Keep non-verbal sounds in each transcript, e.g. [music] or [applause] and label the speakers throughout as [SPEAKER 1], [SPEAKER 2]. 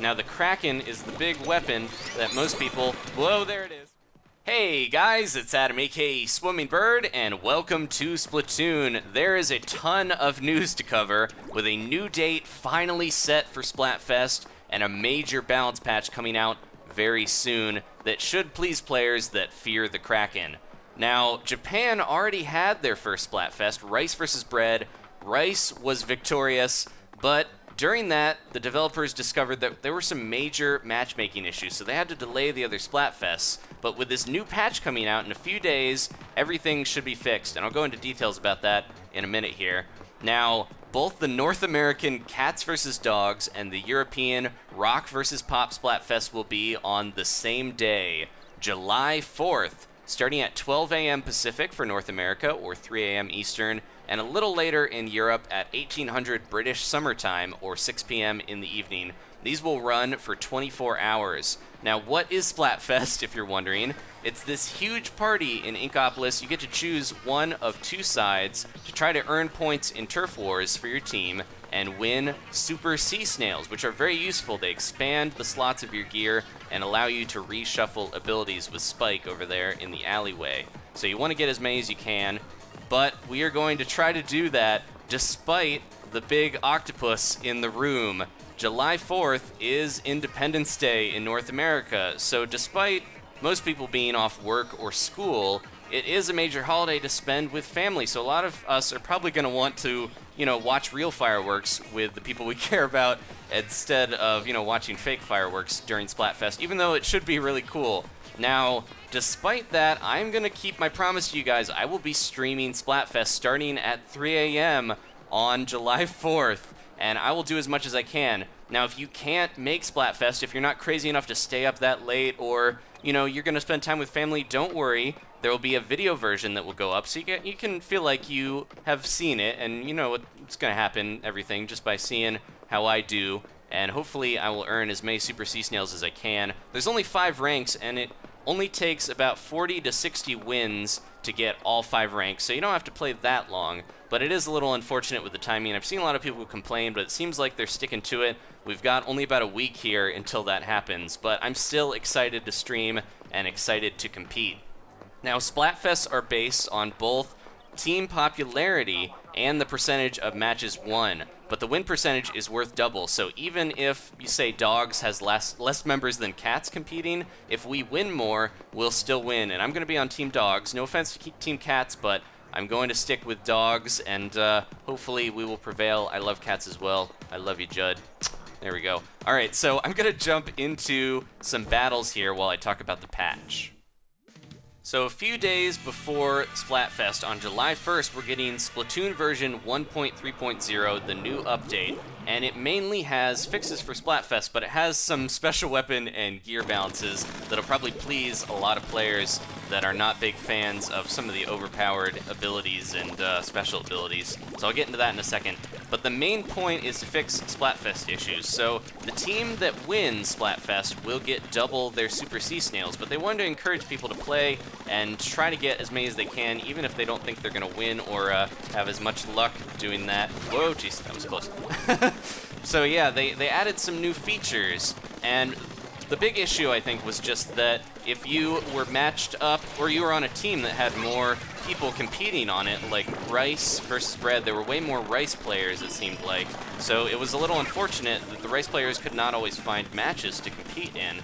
[SPEAKER 1] Now the Kraken is the big weapon that most people, whoa, there it is. Hey guys, it's Adam aka Swimming Bird, and welcome to Splatoon. There is a ton of news to cover, with a new date finally set for Splatfest, and a major balance patch coming out very soon that should please players that fear the Kraken. Now, Japan already had their first Splatfest, Rice vs. Bread. Rice was victorious, but during that, the developers discovered that there were some major matchmaking issues, so they had to delay the other Splatfests. But with this new patch coming out in a few days, everything should be fixed, and I'll go into details about that in a minute here. Now, both the North American Cats vs. Dogs and the European Rock vs. Pop Splatfest will be on the same day, July 4th, starting at 12 a.m. Pacific for North America or 3 a.m. Eastern, and a little later in Europe at 1800 British summertime or 6 p.m. in the evening. These will run for 24 hours. Now, what is Splatfest, [laughs] if you're wondering? It's this huge party in Inkopolis. You get to choose one of two sides to try to earn points in Turf Wars for your team and win Super Sea Snails, which are very useful. They expand the slots of your gear and allow you to reshuffle abilities with Spyke over there in the alleyway. So you want to get as many as you can, but we are going to try to do that despite the big octopus in the room. July 4th is Independence Day in North America, so despite most people being off work or school, it is a major holiday to spend with family. So a lot of us are probably going to want to, you know, watch real fireworks with the people we [laughs] care about instead of, you know, watching fake fireworks during Splatfest, even though it should be really cool. Now, despite that, I'm going to keep my promise to you guys. I will be streaming Splatfest starting at 3 a.m. on July [laughs] 4th, and I will do as much as I can. Now, if you can't make Splatfest, if you're not crazy enough to stay up that late or, you know, you're going to spend time with family, don't worry. There will be a video version that will go up, so you, get, you can feel like you have seen it, and you know what's going to happen, everything, just by seeing how I do and hopefully I will earn as many Super Sea Snails as I can. There's only five ranks, and it only takes about 40 to 60 wins to get all five ranks, so you don't have to play that long, but it is a little unfortunate with the timing. I've seen a lot of people complain, but it seems like they're sticking to it. We've got only about a week here until that happens, but I'm still excited to stream and excited to compete. Now, Splatfests are based on both team popularity and the percentage of matches won. But the win percentage is worth double, so even if you say Dogs has less less members than Cats competing, if we win more, we'll still win. And I'm going to be on Team Dogs. No offense to Team Cats, but I'm going to stick with Dogs, and uh, hopefully we will prevail. I love Cats as well. I love you, Judd. There we go. All right, so I'm going to jump into some battles here while I talk about the patch. So a few days before Splatfest, on July 1st, we're getting Splatoon version 1.3.0, the new update, and it mainly has fixes for Splatfest, but it has some special weapon and gear balances that'll probably please a lot of players that are not big fans of some of the overpowered abilities and uh, special abilities. So I'll get into that in a second. But the main point is to fix Splatfest issues. So the team that wins Splatfest will get double their Super Sea Snails, but they wanted to encourage people to play and try to get as many as they can, even if they don't think they're going to win or uh, have as much luck doing that. Whoa, jeez, that was close. [laughs] [laughs] so yeah, they, they added some new features, and the big issue, I think, was just that if you were matched up, or you were on a team that had more people competing on it, like Rice versus Bread, there were way more Rice players, it seemed like. So it was a little unfortunate that the Rice players could not always find matches to compete in.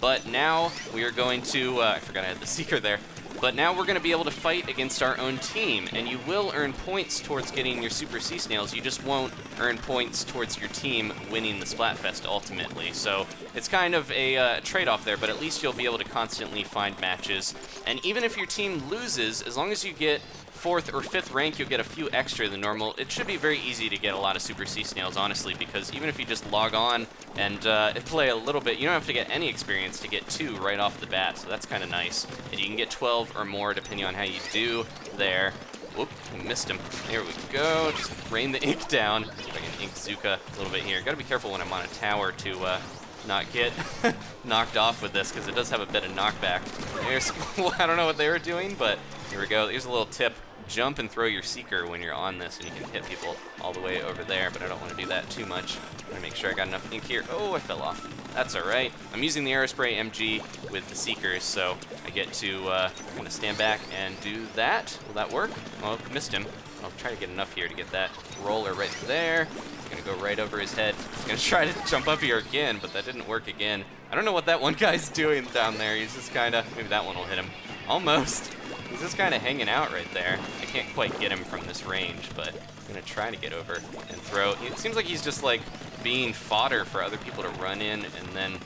[SPEAKER 1] But now we are going to, uh, I forgot I had the [laughs] seeker there, but now we're going to be able to fight against our own team, and you will earn points towards getting your Super Sea Snails. You just won't earn points towards your team winning the Splatfest ultimately. So it's kind of a uh, trade-off there, but at least you'll be able to constantly find matches. And even if your team loses, as long as you get fourth or fifth rank, you'll get a few extra than normal. It should be very easy to get a lot of Super Sea Snails, honestly, because even if you just log on and uh, play a little bit, you don't have to get any experience to get two right off the bat, so that's kind of nice. And you can get 12 or more depending on how you do there. Whoop, I missed him. There we go. Just rain the [laughs] ink down. See if I can ink Zuka a little bit here. Gotta be careful when I'm on a tower to uh, not get [laughs] knocked off with this because it does have a bit of knockback. There's, [laughs] I don't know what they were doing, but here we go. Here's a little tip. Jump and throw your Seeker when you're on this, and you can hit people all the way over there, but I don't want to do that too much. I'm going to make sure I got enough ink here. Oh, I fell off. That's all right. I'm using the Aerospray MG with the Seekers, so I get to uh, kind of stand back and do that. Will that work? Oh, missed him. I'll try to get enough here to get that roller right there. It's gonna go right over his head. He's gonna [laughs] try to jump up here again, but that didn't work again. I don't know what that one guy's [laughs] doing down there. He's just kinda, maybe that one will hit him. Almost. He's just kinda hanging out right there. I can't quite get him from this range, but I'm gonna try to get over and throw. It seems like he's just like being fodder for other people to run in and then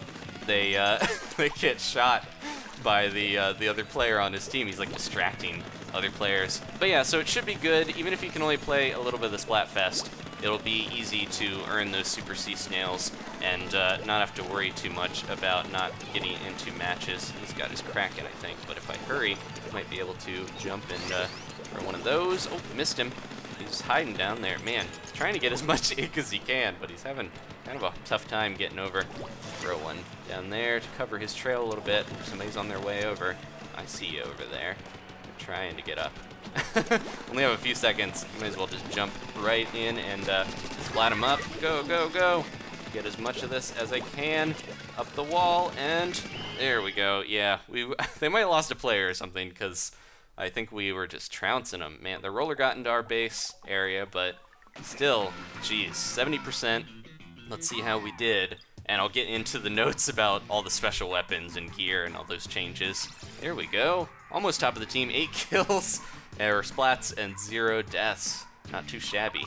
[SPEAKER 1] they uh, [laughs] they get shot by the uh, the other player on his team. He's like distracting other players. But yeah, so it should be good. Even if you can only play a little bit of the Splatfest, it'll be easy to earn those Super Sea snails and uh, not have to worry too much about not getting into matches. He's got his Kraken, I think, but if I hurry, I might be able to jump and uh, one of those. Oh, missed him. He's hiding down there. Man, trying to get as [laughs] much ink as he can, but he's having kind of a tough time getting over. Throw one down there to cover his trail a little bit. Somebody's on their way over. I see you over there. Trying to get up. [laughs] Only have a few seconds. Might as well just jump right in and uh, splat him up. Go, go, go. Get as much of this as I can up the wall, and there we go. Yeah, we [laughs] they might have lost a player or something because I think we were just trouncing them. Man, the roller got into our base area, but still, geez, 70%. Let's see how we did. And I'll get into the [laughs] notes about all the special weapons and gear and all those changes. There we go. Almost top of the team. Eight [laughs] kills, or splats, and zero deaths. Not too shabby.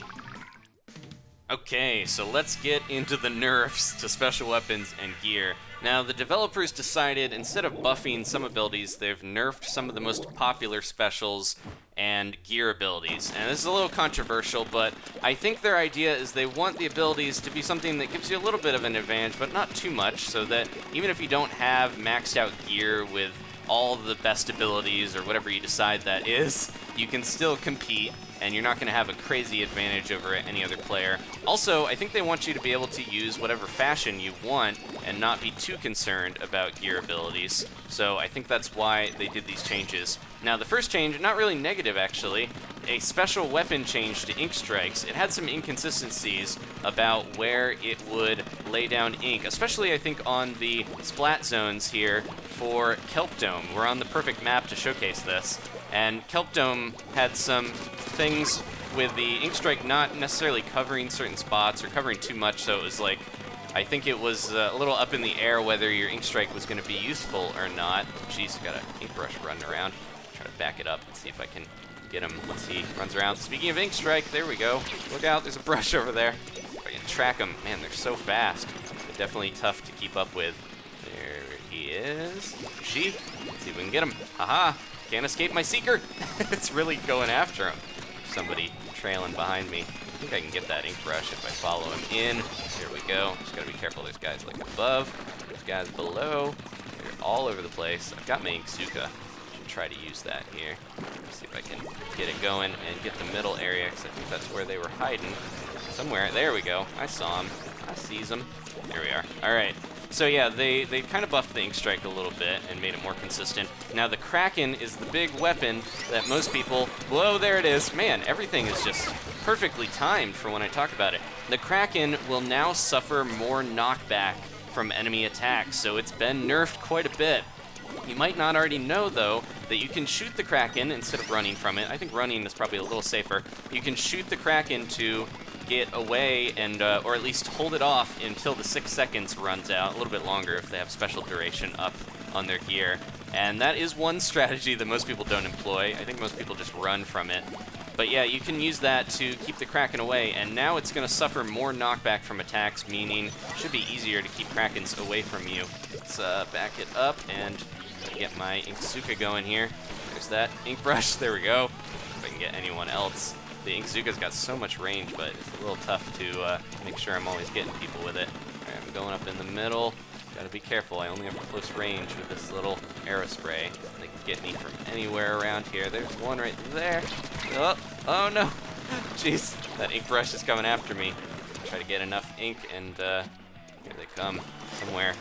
[SPEAKER 1] Okay, so let's get into the nerfs to special weapons and gear. Now, the developers decided instead of buffing some abilities, they've nerfed some of the most popular specials and gear abilities. And this is a little controversial, but I think their idea is they want the abilities to be something that gives you a little bit of an advantage, but not too much, so that even if you don't have maxed out gear with all the best abilities or whatever you decide that is, you can still compete and you're not going to have a crazy advantage over any other player. Also, I think they want you to be able to use whatever fashion you want and not be too concerned about gear abilities. So I think that's why they did these changes. Now, the first change, not really negative actually, a special weapon change to ink strikes. It had some inconsistencies about where it would lay down ink, especially I think on the splat zones here for Kelp Dome. We're on the perfect map to showcase this. And Kelp Dome had some things with the ink strike not necessarily covering certain spots or covering too much, so it was like, I think it was uh, a little up in the air whether your ink strike was going to be useful or not. Jeez, got an ink brush running around. Try to back it up and see if I can get him once he runs around. Speaking of ink strike, there we go. Look out, there's a brush [laughs] over there. If I can track him, man, they're so fast. They're definitely tough to keep up with. There he is. She. Let's see if we can get him. Haha. Can't escape my seeker. [laughs] it's really going after him. Somebody trailing behind me. I think I can get that ink brush if I follow him in. Here we go. Just gotta be careful. There's guys like above. There's guys below. They're all over the place. I've got my Inkzooka. Try to use that here. See if I can get it going and get the middle area because I think that's where they were hiding. Somewhere. There we go. I saw him. I sees him. There we are. All right. So yeah, they, they kind of buffed the ink strike a little bit and made it more consistent. Now the Kraken is the big weapon that most people, whoa, there it is. Man, everything is just perfectly timed for when I talk about it. The Kraken will now suffer more knockback from enemy attacks, so it's been nerfed quite a bit. You might not already know, though, that you can shoot the Kraken instead of running from it. I think running is probably a little safer. You can shoot the Kraken to get away and, uh, or at least hold it off until the six seconds runs out, a little bit longer if they have special duration up on their gear. And that is one strategy that most people don't employ. I think most people just run from it. But yeah, you can use that to keep the Kraken away, and now it's going to suffer more knockback from attacks, meaning it should be easier to keep Krakens away from you. Let's uh, back it up and get my Inkzooka going here. There's that ink brush. [laughs] There we go. If I can get anyone else the Inkzooka's got so much range, but it's a little tough to uh, make sure I'm always getting people with it. Right, I'm going up in the middle. Gotta be careful, I only have close range with this little Aerospray. They can get me from anywhere around here. There's one right there. Oh, oh no. [laughs] Jeez, that ink brush is coming after me. Try to get enough ink and uh, Here they come somewhere.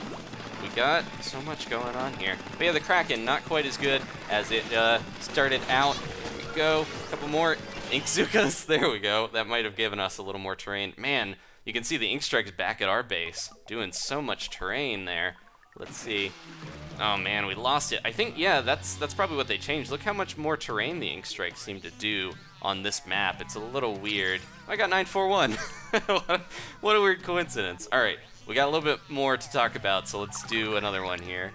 [SPEAKER 1] We got so much going on here. But yeah, the Kraken, not quite as good as it uh, started out. Here we go. A couple more Inkzookas. [laughs] There we go. That might have given us a little more terrain. Man, you can see the Ink Strikes back at our base. Doing so much terrain there. Let's see. Oh man, we lost it. I think, yeah, that's that's probably what they changed. Look how much more terrain the Ink Strikes seem to do on this map. It's a little weird. I got 941. [laughs] what a weird coincidence. All right, we got a little bit more to talk about, so let's do another one here.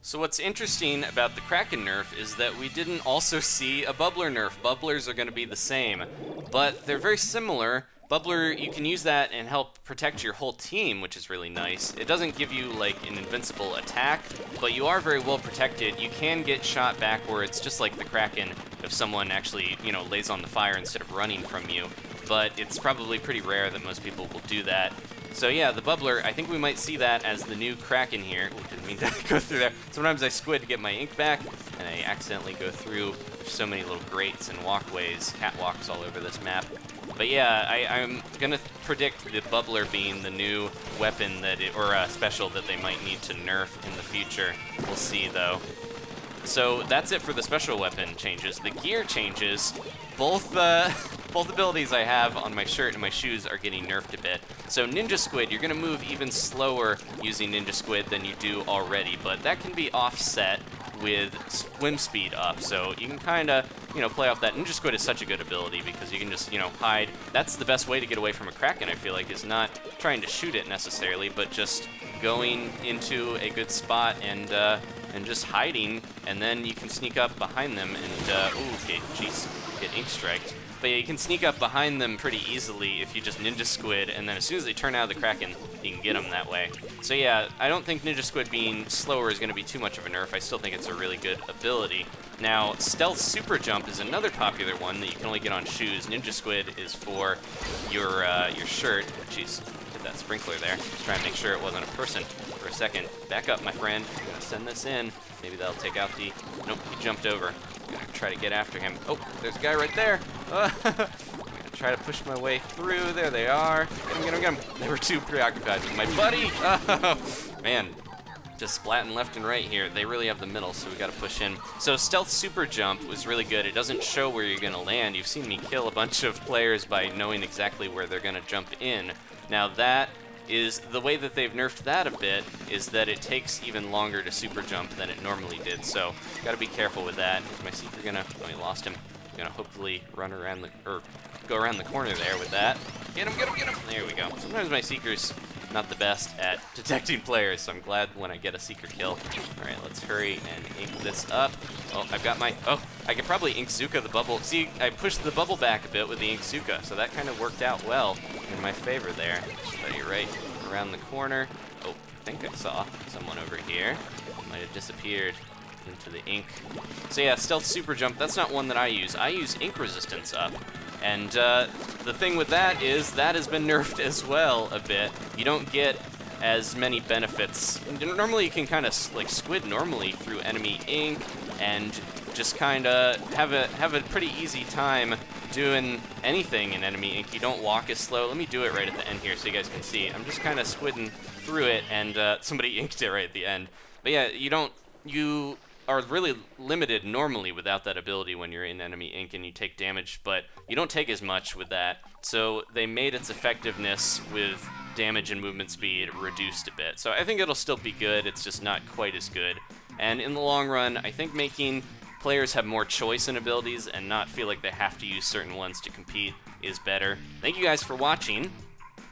[SPEAKER 1] So what's interesting about the Kraken nerf is that we didn't also [laughs] see a Bubbler nerf. Bubblers are going to be the same, but they're very similar. Bubbler, you can use that and help protect your whole team, which is really nice. It doesn't give you like an invincible attack, but you are very well protected. You can get shot backwards, just like the Kraken, if someone actually, you know, lays on the fire instead of running from you. But it's probably pretty rare that most people will do that. So yeah, the bubbler, I think we might see that as the new Kraken here. Ooh, didn't mean [laughs] to go through there. Sometimes I squid to get my ink back, and I accidentally go through so many little grates and walkways, catwalks all over this map. But yeah, I, am gonna predict the bubbler being the new weapon that it, or uh, special that they might need to nerf in the future. We'll see though. So that's it for the special weapon changes. The gear changes, both uh, [laughs] both abilities I have on my shirt and my shoes are getting nerfed a bit. So Ninja Squid, you're gonna move even slower using Ninja Squid than you do already, but that can be offset with swim speed up. So you can kind of, you know, play off that. Ninja Squid is such a good ability because you can just, you know, hide. That's the best way to get away from a Kraken, I feel like, is not trying to shoot it necessarily, but just going into a good spot and, uh, and just hiding, and then you can sneak up behind them and, uh, ooh, okay, jeez, get ink striked. But you can sneak up behind them pretty easily if you just Ninja Squid, and then as soon as they turn out of the Kraken, you can get them that way. So yeah, I don't think Ninja Squid being slower is going to be too much of a nerf. I still think it's a really good ability. Now, Stealth Super Jump is another popular one that you can only get on shoes. Ninja Squid is for your uh, your shirt. Jeez, did that sprinkler there. Just trying to make sure it wasn't a person for a second. Back up, my friend. I'm to send this in. Maybe that'll take out the... Nope, he jumped over. I'm gonna try to get after him. Oh, there's a guy right there. [laughs] I'm gonna try to push my way through. There they are. Get him, get him, get him. They were too preoccupied with my buddy. [laughs] Oh, man, just splatting left and right here. They really have the middle, so we gotta push in. So stealth super jump was really good. It doesn't show where you're gonna land. You've seen me kill a bunch of players by knowing exactly where they're gonna jump in. Now that is the way that they've nerfed that a bit is that it takes even longer to super jump than it normally did. So gotta be careful with that. Is my seeker gonna? Oh, he lost him. Gonna hopefully run around the or go around the corner there with that. Get him! Get him! Get him! There we go. Sometimes my seeker's not the best at detecting [laughs] players, so I'm glad when I get a Seeker kill. Alright, let's hurry and ink this up. Oh, I've got my... Oh, I could probably Inkzooka the bubble. See, I pushed the bubble back a bit with the Inkzooka, so that kind of worked out well in my favor there. Right around the corner. Oh, I think I saw someone over here. Might have disappeared into the ink. So yeah, stealth super jump, that's not one that I use. I use ink resistance up. And uh, the thing with that is that has been [laughs] nerfed as well a bit. You don't get as many benefits. Normally you can kind of like squid normally through enemy ink and just kind of have a have a pretty easy time doing anything in enemy ink. You don't walk as slow. Let me do it right at the end here so you guys can see. I'm just kind of squidding through it and uh, somebody [laughs] inked it right at the end. But yeah, you don't you are really limited normally without that ability when you're in enemy ink and you take damage, but you don't take as much with that. So they made its effectiveness with damage and movement speed reduced a bit. So I think it'll still be good, it's just not quite as good. And in the long run, I think making players have more choice in abilities and not feel like they have to use certain ones to compete is better. Thank you guys for watching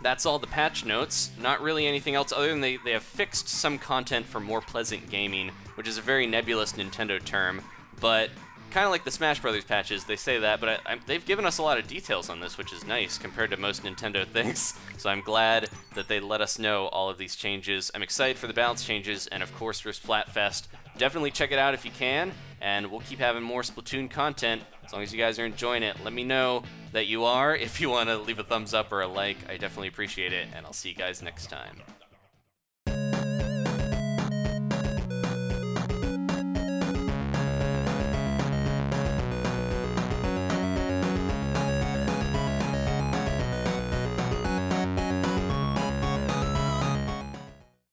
[SPEAKER 1] that's all the patch notes. Not really anything else other than they, they have fixed some content for more pleasant gaming, which is a very nebulous Nintendo term, but kind of like the Smash Brothers patches, they say that, but I, I, they've given us a lot of details on this, which is nice compared to most Nintendo [laughs] things. So I'm glad that they let us know all of these changes. I'm excited for the balance changes, and of course for Splatfest. Definitely check it out if you can, and we'll keep having more Splatoon content as long as you guys are enjoying it. Let me know that you are [laughs] if you want to leave a thumbs up or a like. I definitely appreciate it, and I'll see you guys next time.